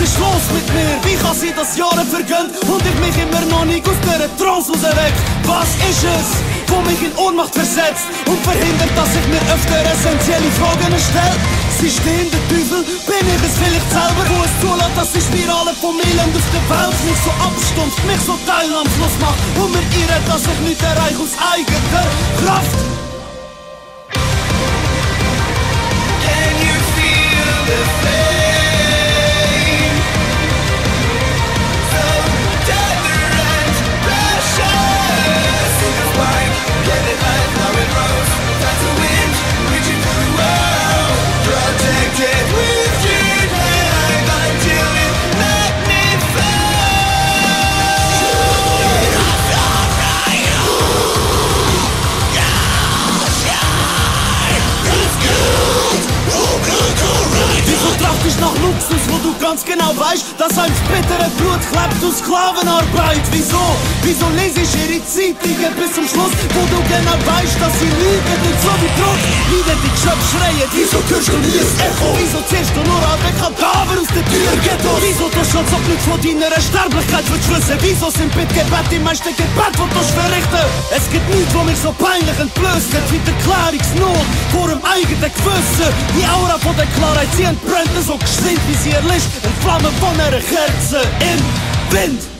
ist los mit mir? Wie kann sie das Jahre vergönnt und ich mich immer noch nicht aus dieser Trance rausweg? Was ist es, wo mich in Ohnmacht versetzt und verhindert, dass ich mir öfter essentielle Fragen stelle? Sie stehen der Teufel, bin ich es vielleicht selber, wo es zulässt, dass die Spirale von Elend auf der Welt mich so abstumpft, mich so teilnahmslos macht und mir irre, dass ich nicht erreiche aus eigener Kraft. Luxus, wo du ganz genau weißt, dass ein bittere Blut klebt aus Sklavenarbeit. Wieso? Wieso lese ich ihre Zeitungen bis zum Schluss, wo du genau weißt, dass sie lügen und so wie Druck? Wieder die Geschöpfe schreien, wieso hörst du nie das Echo? Wieso ziehst du nur alle Kadaver aus der Tür Ghetto? Wieso du so Glück von deiner Sterblichkeit verschlüssen? Wieso sind Bittgebet die meisten Gebet, die du verrichten? Es gibt nichts, wo mich so peinlich entblößt wie der Klärungsnot eigenen Gewissen. Die Aura von der Klarheit, sie entbrennt so geschwind wie sie erlischt in Flammen von einer Kerze im Wind.